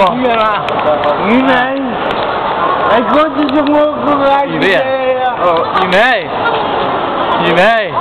van. Ja. Nee. Ik word dus zo mogen Hier. Oh, nee. Nee.